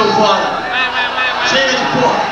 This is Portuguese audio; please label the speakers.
Speaker 1: Vocês são. Chega de porra.